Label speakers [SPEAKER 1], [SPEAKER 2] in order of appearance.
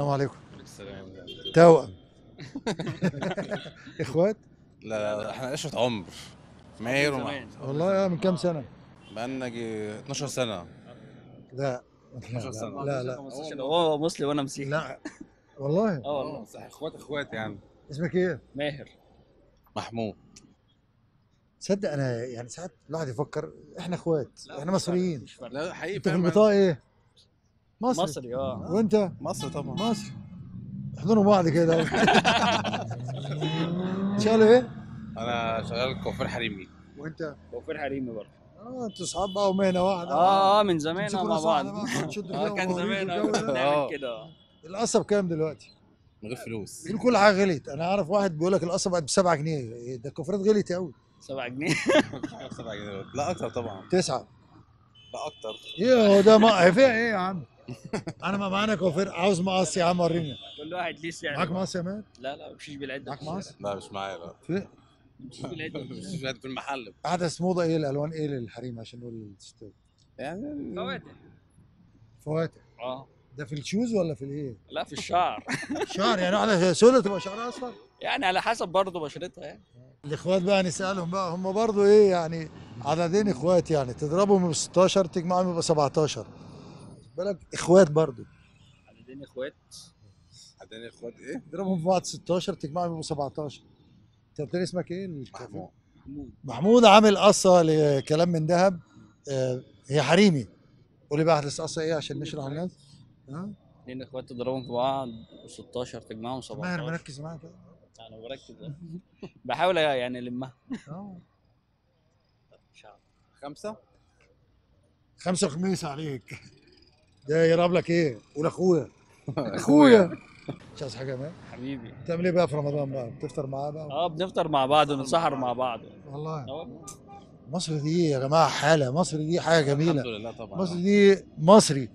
[SPEAKER 1] السلام عليكم.
[SPEAKER 2] السلام.
[SPEAKER 1] توأم. إخوات؟
[SPEAKER 2] لا لا إحنا عشرة عمر. ماهر ومحمود
[SPEAKER 1] والله من كام سنة؟
[SPEAKER 2] بقالنا جي 12 سنة.
[SPEAKER 1] لا.
[SPEAKER 2] 12 سنة.
[SPEAKER 1] لا لا.
[SPEAKER 3] هو مسلم وأنا مسيحي.
[SPEAKER 1] لا. والله؟
[SPEAKER 3] آه والله.
[SPEAKER 2] صح. إخوات إخوات يعني.
[SPEAKER 1] اسمك إيه؟
[SPEAKER 3] ماهر.
[SPEAKER 2] محمود.
[SPEAKER 1] تصدق أنا يعني ساعات الواحد يفكر إحنا إخوات إحنا مصريين.
[SPEAKER 2] لا حقيقي
[SPEAKER 1] انت في البطاقة إيه؟ مصري.
[SPEAKER 3] مصري آه.
[SPEAKER 1] وأنت؟
[SPEAKER 2] مصر طبعا.
[SPEAKER 1] مصري. احضنوا بعض كده. شغال إيه؟
[SPEAKER 2] أنا شغال كوافير حريمي.
[SPEAKER 1] وأنت؟
[SPEAKER 3] توفير حريمي برضه.
[SPEAKER 1] آه أنتوا اصحاب بقى ومهنه واحدة
[SPEAKER 3] آه آه. من زمان مع بعض.
[SPEAKER 1] آه
[SPEAKER 3] كان زمان
[SPEAKER 2] آه.
[SPEAKER 3] كده. آه
[SPEAKER 1] القصة بكام دلوقتي؟
[SPEAKER 2] من غير فلوس.
[SPEAKER 1] كل حاجة غليت. أنا أعرف واحد بيقول لك القصة بقت ب 7 جنيه ده؟ الكفرات غليت قوي
[SPEAKER 3] 7 جنيه.
[SPEAKER 2] سبعة جنيه. دلوقتي. لا أكتر طبعا.
[SPEAKER 1] تسعة.
[SPEAKER 2] لا أكتر.
[SPEAKER 1] إيه هو ده؟ ما فيها إيه يا عم؟ أنا ما معانا كوفير عاوز مقص يا عم وريني.
[SPEAKER 3] كل واحد ليه سعر.
[SPEAKER 1] معاك مقص يا man؟
[SPEAKER 3] لا لا مفيش بالعد
[SPEAKER 1] معاك مقص؟
[SPEAKER 2] لا مش معايا لا
[SPEAKER 1] في؟
[SPEAKER 3] مفيش بالعد
[SPEAKER 2] مش في المحل.
[SPEAKER 1] أحدث موضة إيه؟ الألوان إيه للحريم عشان نقول للستات
[SPEAKER 2] يعني
[SPEAKER 3] فواتح.
[SPEAKER 1] فواتح.
[SPEAKER 3] آه.
[SPEAKER 1] ده في ال shoes ولا في الإيه؟
[SPEAKER 3] لا في الشعر.
[SPEAKER 1] شعر يعني واحدة سودة تبقى شعرها أصفر؟
[SPEAKER 3] يعني على حسب برضه بشرتها يعني.
[SPEAKER 1] الإخوات بقى نسألهم بقى هم برضو إيه يعني عددين إخوات يعني تضربهم ب 16 تجمعهم يبقى 17 بالك؟ إخوات برضو.
[SPEAKER 3] عندنا إخوات.
[SPEAKER 2] عندنا إخوات إيه؟
[SPEAKER 1] تضربهم في بعض 16 تجمعهم يبقوا 17 أنت قلت لي اسمك إيه؟
[SPEAKER 2] محمود.
[SPEAKER 3] محمود.
[SPEAKER 1] محمود عامل قصة لكلام من ذهب. آه، هي حريمي. قولي بقى احدث قصة إيه عشان نشرح للناس ها
[SPEAKER 3] اتنين إخوات تضربهم في بعض 16 تجمعهم
[SPEAKER 1] ماهر
[SPEAKER 3] 17
[SPEAKER 1] مركز معاك
[SPEAKER 3] أنا بركز. بحاول يعني ألمها.
[SPEAKER 1] آه.
[SPEAKER 2] خمسة؟
[SPEAKER 1] خمسة خميس عليك. ده يقرب لك إيه؟ قول اخويا.
[SPEAKER 2] أخويا.
[SPEAKER 1] مش عايز حاجة ما
[SPEAKER 3] حبيبي.
[SPEAKER 1] بتعمل إيه بقى في رمضان بقى؟ بتفطر معاه بقى؟
[SPEAKER 3] آه بنفطر مع بعض ونتسحر مع بعض.
[SPEAKER 1] والله.
[SPEAKER 3] آه.
[SPEAKER 1] مصر دي يا جماعة حالة. مصر دي حاجة جميلة.
[SPEAKER 2] الحمد لله طبعا.
[SPEAKER 1] مصر دي مصري.